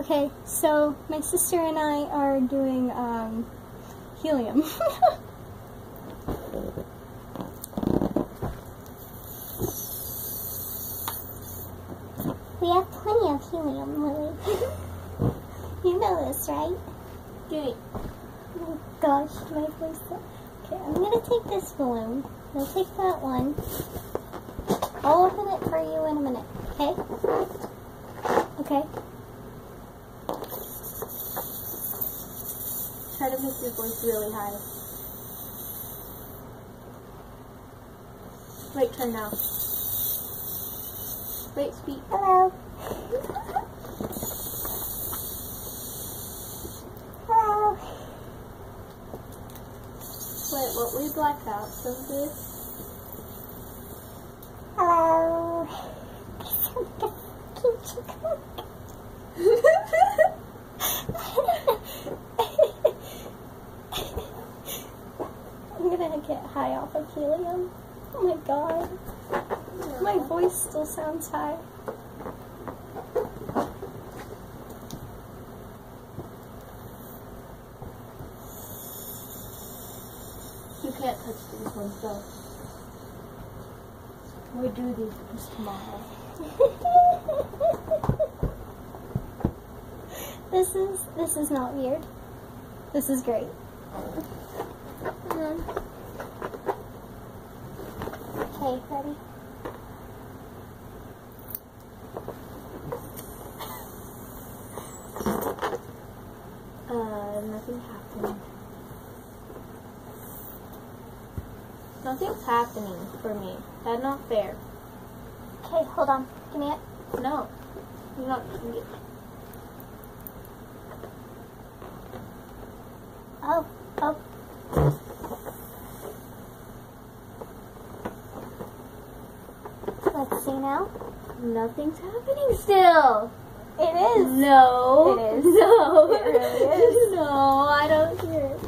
Okay, so my sister and I are doing um, helium. we have plenty of helium, Lily. you know this, right? Do it. Oh gosh, my voice. Okay, I'm gonna take this balloon. I'll take that one. I'll open it for you in a minute, okay? Okay. Try to make your voice really high. Wait, turn now. Wait, speak. Hello. Hello. Wait, what we blacked out so good. Hello. I'm gonna get high off of helium. Oh my god. My voice still sounds high. You can't touch these ones though. We do these ones tomorrow. this is this is not weird. This is great. Okay, ready? Uh, nothing happened. Nothing's happening for me. That's not fair. Okay, hold on. Give me it. No. You're not. Oh, oh. Let's see now. Nothing's happening still. It is. No. It is. No. It really is. No, I don't hear it.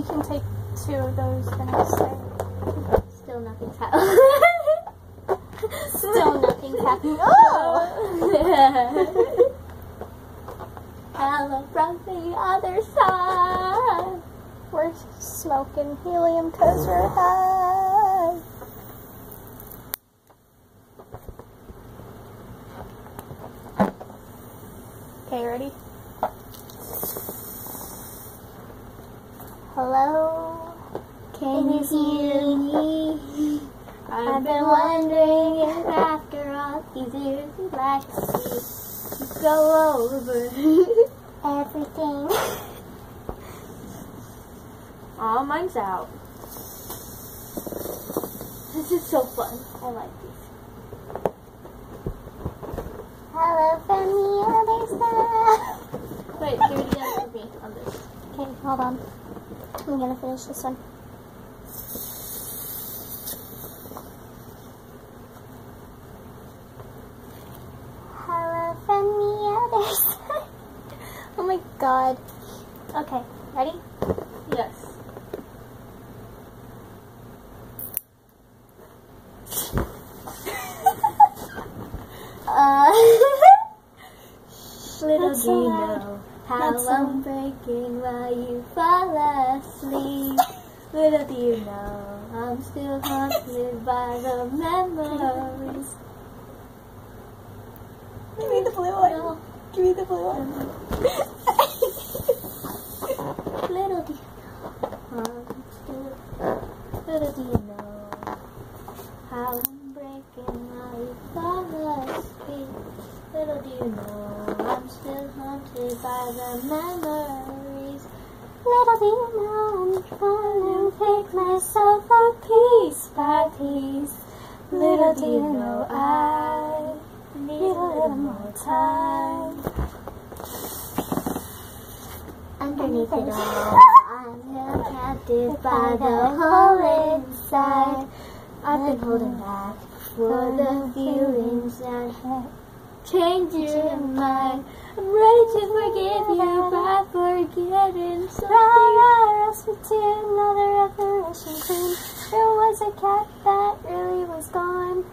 You can take two of those day. Still nothing's happening. Still nothing's happening. Oh! Hello from the other side. We're smoking helium because we're high. Okay, ready? Hello? Can you hear me? I've been wondering if after all these years you'd like to see go over. Everything. Aw, mine's out. This is so fun. I like this. Hello from the other side. Wait, do it again for me on this. Okay, hold on. I'm gonna finish this one. Hello from the other side. Oh my god. Okay, ready? Yes. Uh, Little do you know how That's I'm breaking while you fall asleep. Little do you know I'm still haunted by the memories. give me the blue one. Give me the blue one. Little do you know I'm still. Little do you know how I'm breaking while you fall asleep. Little do you know I'm still haunted by the memories. Little do you know I'm trying to pick myself up piece piece. Little do you know I need a little more time. Underneath it all, I'm held captive by the hole inside. I've been holding back for the feelings that have changed your mind. I'm ready to forgive you by forgetting something. I asked me to another apparition queen. There was a cat that really was gone.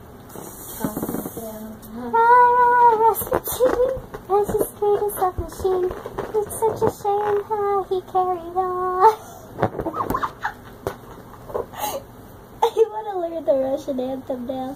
Rah, Rasputin, as his greatest love machine. It's such a shame how he carried on. I want to learn the Russian anthem now.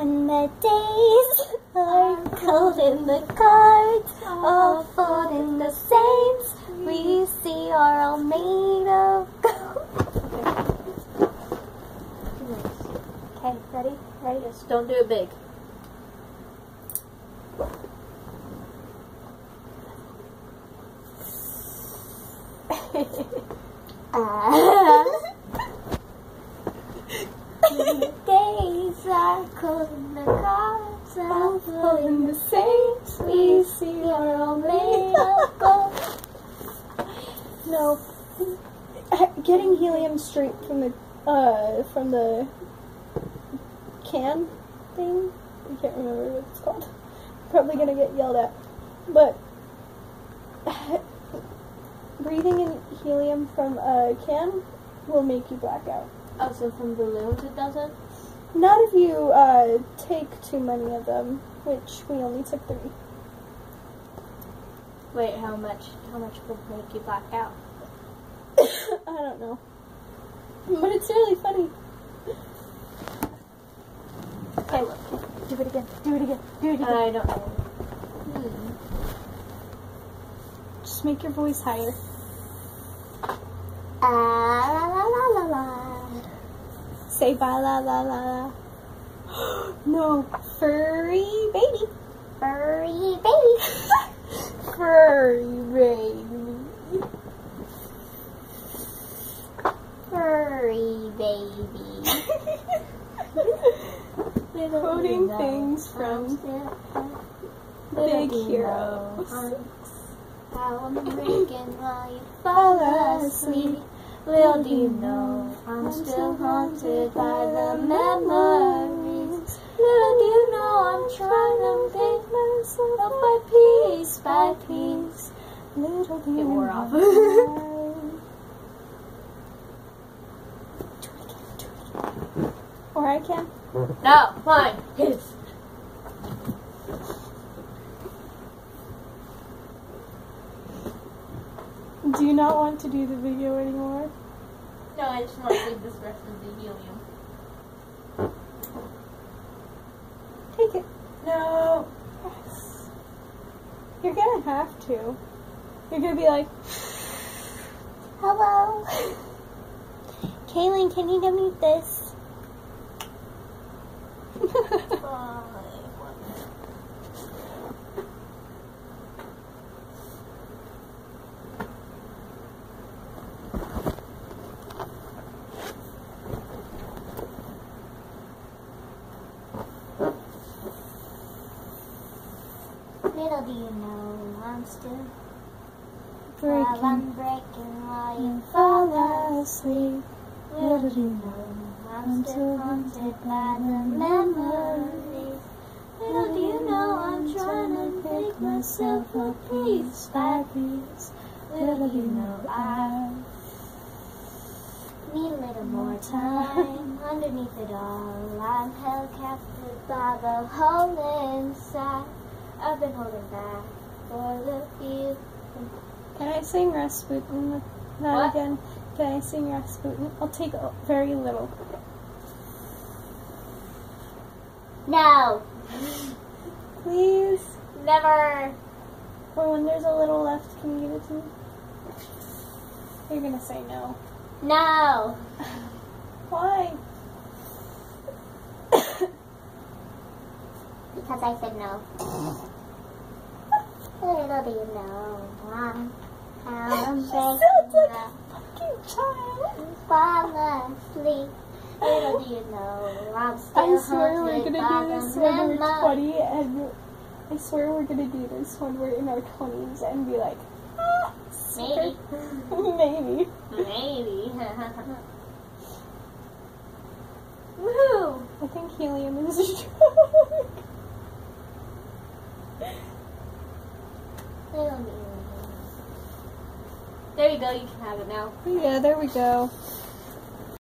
When the days are cold and the cards all fold in the saints we see are all made of gold. Okay, ready? Ready? Just don't do it big. Ah. No. Getting helium straight from the uh from the can thing. I can't remember what it's called. Probably gonna get yelled at. But breathing in helium from a can will make you black out. Oh, so from balloons it doesn't? Not if you uh, take too many of them, which we only took three. Wait, how much? How much would make you black out? I don't know. But it's really funny. Okay, do it again. Do it again. Do it again. I don't know. Just make your voice higher. Ah, la la la la la. Say ba la la la la. no, furry baby. Furry baby. Furry baby. Furry baby. Quoting things from Big Hero. Um, how I'm breaking while you fall asleep. Little do you know, I'm still haunted by the memories. Little do you know, I'm trying to pick myself up by piece by piece. Little do you It wore know. off. Do it again, do it again. Or I can. No, fine. Yes. Do you not want to do the video anymore? No, I just want to leave this rest of the helium. Take it. No. Yes. You're gonna have to. You're gonna be like, Hello. Kaylin, can you give me this? Little do you know, I'm still while breaking. I'm breaking while you fall asleep. Little do you know, I'm still haunted by the memories. Little do you know, I'm trying to pick myself up piece by piece. Little do you know, I need a little more time. Underneath it all, I'm held captive by the hole inside. I've been holding back for the few. Can I sing Rasputin? Not What? again. Can I sing Rasputin? I'll take a, very little. No, Please. never. Or when there's a little left, can you give it to me? You're gonna say no. No. Why? Because I said no. Little do you know, I'm I'm She sounds like a fucking child. fall asleep. Little do you know, I'm still I swear we're gonna do this when we're 20 and I swear we're gonna do this when we're in our 20s and be like, ah, Maybe. Maybe. Maybe. Woohoo! I think helium is a drug. Little do you know, There you go. You can have it now. Yeah, there we go.